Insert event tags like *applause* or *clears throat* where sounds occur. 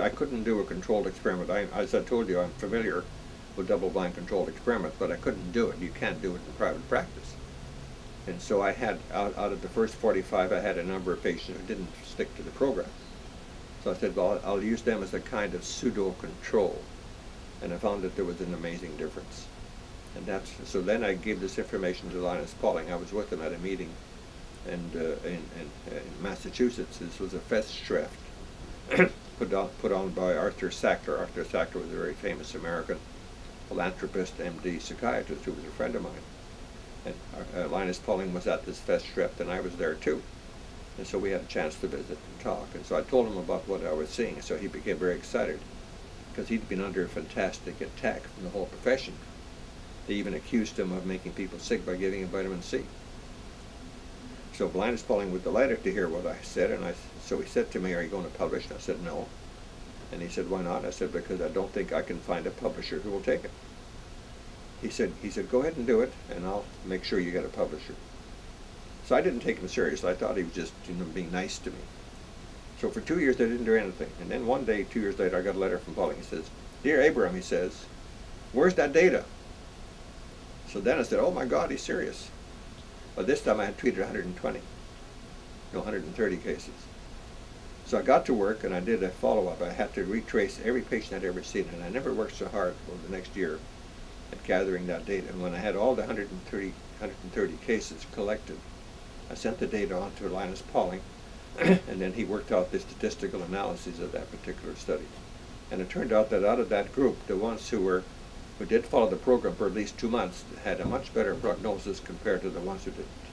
I couldn't do a controlled experiment. I, as I told you, I'm familiar with double-blind controlled experiments, but I couldn't do it. You can't do it in private practice. And so I had, out, out of the first 45, I had a number of patients who didn't stick to the program. So I said, well, I'll use them as a kind of pseudo-control. And I found that there was an amazing difference. And that's, so then I gave this information to Linus Pauling. I was with him at a meeting and uh, in, in, in, Massachusetts. This was a Festschrift put on, put on by Arthur Sackler. Arthur Sackler was a very famous American philanthropist, MD, psychiatrist who was a friend of mine. And uh, Linus Pauling was at this Festschrift, and I was there too. And so we had a chance to visit and talk. And so I told him about what I was seeing. So he became very excited because he'd been under a fantastic attack from the whole profession. They even accused him of making people sick by giving him vitamin C. So Linus Pauling was delighted to hear what I said, and I, so he said to me, are you going to publish? And I said, no. And he said, why not? I said, because I don't think I can find a publisher who will take it. He said, he said, go ahead and do it, and I'll make sure you get a publisher. So I didn't take him seriously. I thought he was just you know, being nice to me. So for two years, I didn't do anything. And then one day, two years later, I got a letter from Pauling. He says, Dear Abraham, he says, where's that data? So then I said, oh my God, he's serious. But this time I had treated 120, no, 130 cases. So I got to work and I did a follow-up. I had to retrace every patient I'd ever seen, and I never worked so hard over the next year at gathering that data. And when I had all the 130, 130 cases collected, I sent the data on to Linus Pauling, *clears throat* and then he worked out the statistical analyses of that particular study. And it turned out that out of that group, the ones who were who did follow the program for at least two months had a much better prognosis compared to the ones who didn't.